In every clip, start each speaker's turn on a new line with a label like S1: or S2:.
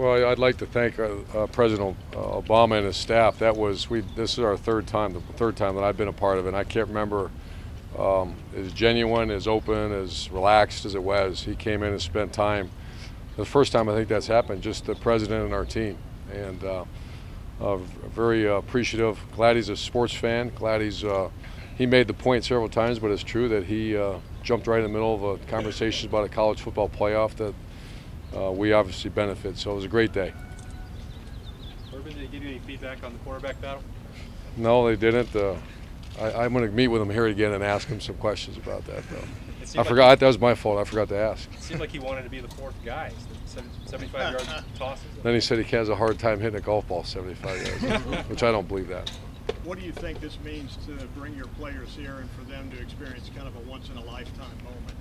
S1: Well, I'd like to thank uh, uh, President uh, Obama and his staff. That was we. This is our third time, the third time that I've been a part of it. And I can't remember um, as genuine, as open, as relaxed as it was. He came in and spent time. The first time I think that's happened, just the president and our team, and uh, uh, very uh, appreciative. Glad he's a sports fan. Glad he's. He made the point several times, but it's true that he jumped right in the middle of a conversation about a college football playoff that uh, we obviously benefit. So it was a great day.
S2: Urban, did he give you any feedback on the quarterback battle?
S1: No, they didn't. Uh, I, I'm going to meet with him here again and ask him some questions about that, though.
S2: It seemed
S1: I
S2: like
S1: forgot. That was my fault. I forgot to ask.
S2: It seemed like he wanted to be the fourth guy. the 75 yard tosses.
S1: Then he said he has a hard time hitting a golf ball 75 yards, which I don't believe that.
S3: What do you think this means to bring your players here and for them to experience kind of a once in a lifetime moment?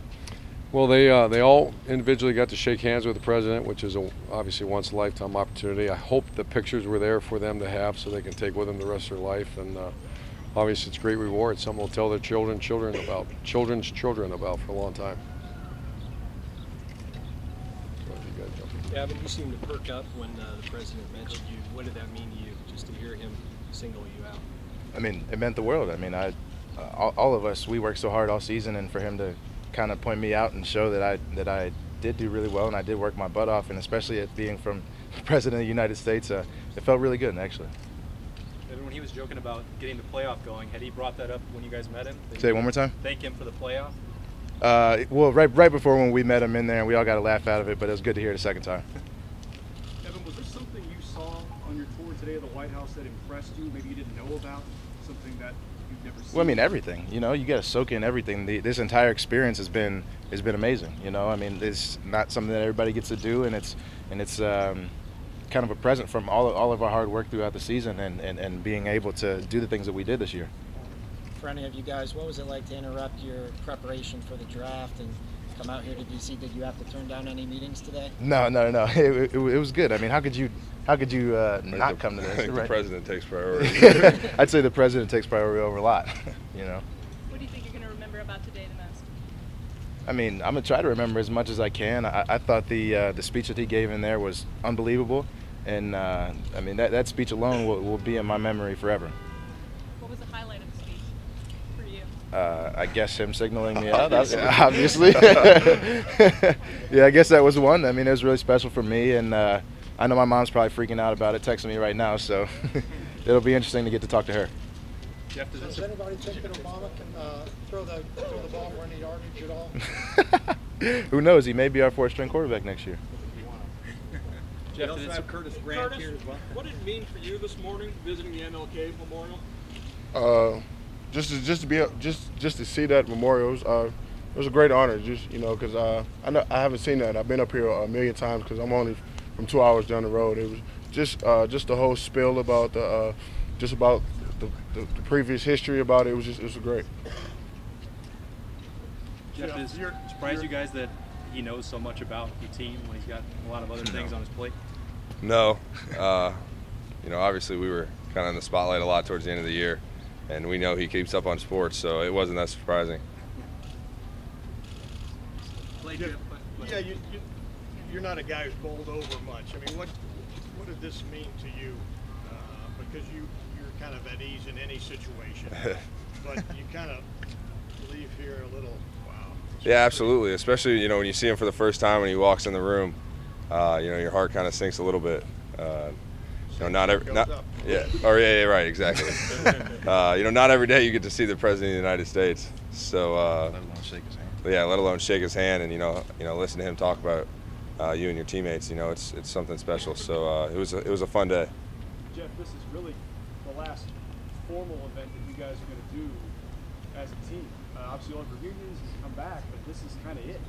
S1: Well, they uh, they all individually got to shake hands with the president, which is a, obviously once in a lifetime opportunity. I hope the pictures were there for them to have, so they can take with them the rest of their life. And uh, obviously, it's a great reward. Someone will tell their children, children about children's children about for a long time. So you guys.
S4: Gavin, you seemed to perk up when uh, the president mentioned you. What did that mean to you, just to hear him single you out?
S5: I mean, it meant the world. I mean, I, uh, all, all of us, we worked so hard all season, and for him to kind of point me out and show that I that I did do really well and I did work my butt off, and especially at being from the president of the United States, uh, it felt really good actually.
S2: And when he was joking about getting the playoff going, had he brought that up when you guys met him? Did
S5: Say it one more time.
S2: Thank him for the playoff.
S5: Uh, well, right right before when we met him in there, and we all got a laugh out of it, but it was good to hear it a second time.
S6: Evan, was there something you saw on your tour today of the White House that impressed you? Maybe you didn't know about something that you've never seen.
S5: Well, I mean everything. You know, you got to soak in everything. The, this entire experience has been has been amazing. You know, I mean, it's not something that everybody gets to do, and it's and it's um, kind of a present from all of, all of our hard work throughout the season, and, and, and being able to do the things that we did this year.
S7: For any of you guys, what was it like to interrupt your preparation for the draft and come out here to DC? Did you have to turn down any meetings today?
S5: No, no, no. It, it, it was good. I mean, how could you how could you uh,
S8: I
S5: not
S8: the-
S5: come to
S8: I
S5: this?
S8: think
S5: Right.
S8: the president takes priority.
S5: I'd say the president takes priority over a lot. You know.
S9: What do you think you're going to remember about today the most?
S5: I mean, I'm gonna try to remember as much as I can. I, I thought the uh, the speech that he gave in there was unbelievable, and uh, I mean that, that speech alone will, will be in my memory forever.
S9: What was the highlight of the speech for you?
S5: Uh, I guess him signaling me out, that's- obviously. yeah, I guess that was one. I mean, it was really special for me, and uh, I know my mom's probably freaking out about it, texting me right now. So it'll be interesting to get to talk to her.
S2: Jeff, does
S3: Does
S2: this
S3: anybody think that Obama can uh, throw the throw the ball for any yardage at all?
S5: Who knows? He may be our fourth string quarterback next year.
S2: Jeff,
S6: We also have Curtis Grant
S4: Curtis,
S6: here as well.
S4: what did it mean for you this morning visiting the MLK Memorial?
S10: uh, just to, just to be just just to see that memorial was, uh, it was a great honor. Just you know, because uh, I know I haven't seen that. I've been up here a million times because I'm only from two hours down the road. It was just uh, just the whole spill about the uh, just about the, the, the previous history about it. It was just it was great.
S2: Jeff,
S3: Yeah,
S2: does it
S3: you're-
S2: surprise
S3: you're-
S2: guys that he knows so much about your team when he's got a lot of other things on his plate?
S8: no, uh, you know, obviously we were kind of in the spotlight a lot towards the end of the year, and we know he keeps up on sports, so it wasn't that surprising.
S3: Yeah, yeah you, you, you're not a guy who's bowled over much. I mean, what what did this mean to you? Uh, because you you're kind of at ease in any situation, but you kind of leave here a little wow.
S8: Yeah, absolutely. Especially you know when you see him for the first time when he walks in the room, uh, you know your heart kind of sinks a little bit. Uh, you know, not every not yeah, or yeah, yeah, right, exactly. uh, you know, not every day you get to see the president of the United States. So uh, but yeah, let alone shake his hand and you know you know listen to him talk about uh, you and your teammates. You know, it's it's something special. So uh, it was a, it was a fun day.
S6: Jeff, this is really the last formal event that you guys are going to do as a team. Uh, obviously, all of your reunions has come back, but this is kind of it.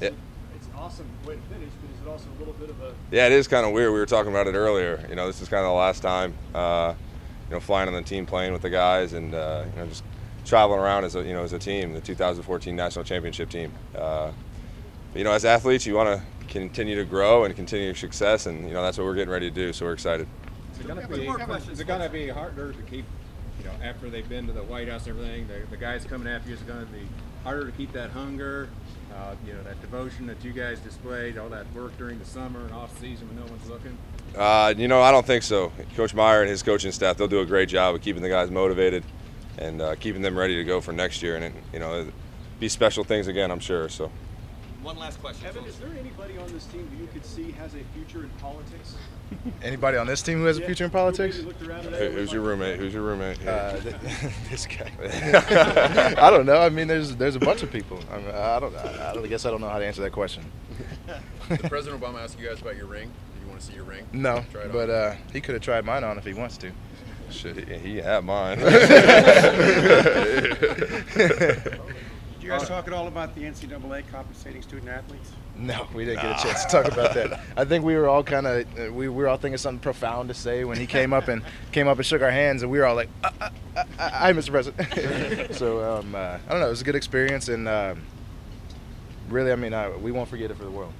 S8: Yeah.
S6: it- It's an awesome way to finish, but is it also a little bit of a
S8: Yeah, it is kind of weird. We were talking about it earlier. You know, this is kind of the last time, uh, you know, flying on the team plane with the guys and uh, you know just traveling around as a you know as a team, the 2014 national championship team. Uh, you know, as athletes, you want to continue to grow and continue your success, and you know that's what we're getting ready to do. So we're excited.
S11: Is it gonna be, is it gonna be harder to keep, you know, after they've been to the White House and everything, the, the guys coming after you, is gonna be harder to keep that hunger, uh, you know, that devotion that you guys displayed, all that work during the summer and off season when no one's looking?
S8: Uh, you know, I don't think so. Coach Meyer and his coaching staff, they'll do a great job of keeping the guys motivated and uh, keeping them ready to go for next year. And, it, you know, it'll be special things again, I'm sure. So.
S12: One last question.
S6: Evan, is there anybody on this team who you could see has a future in politics?
S5: Anybody on this team who has a future in politics?
S6: looked around
S8: Who-
S6: and said,
S8: Who's your roommate? Who's your roommate? here?
S5: Uh, th- this guy. I don't know. I mean, there's there's a bunch of people. I, mean, I don't. I, I guess I don't know how to answer that question.
S13: Did President Obama ask you guys about your ring? Did you want to see your ring?
S5: No, but uh, he could have tried mine on if he wants to.
S8: Shit, he, he had mine.
S14: Did you guys talk at all about the NCAA compensating student athletes?
S5: No, we didn't get a chance to talk about that. I think we were all kind of uh, we, we were all thinking something profound to say when he came up and came up and shook our hands, and we were all like, uh, uh, "Hi, Mr. President." so um, uh, I don't know. It was a good experience, and um, really, I mean, I, we won't forget it for the world.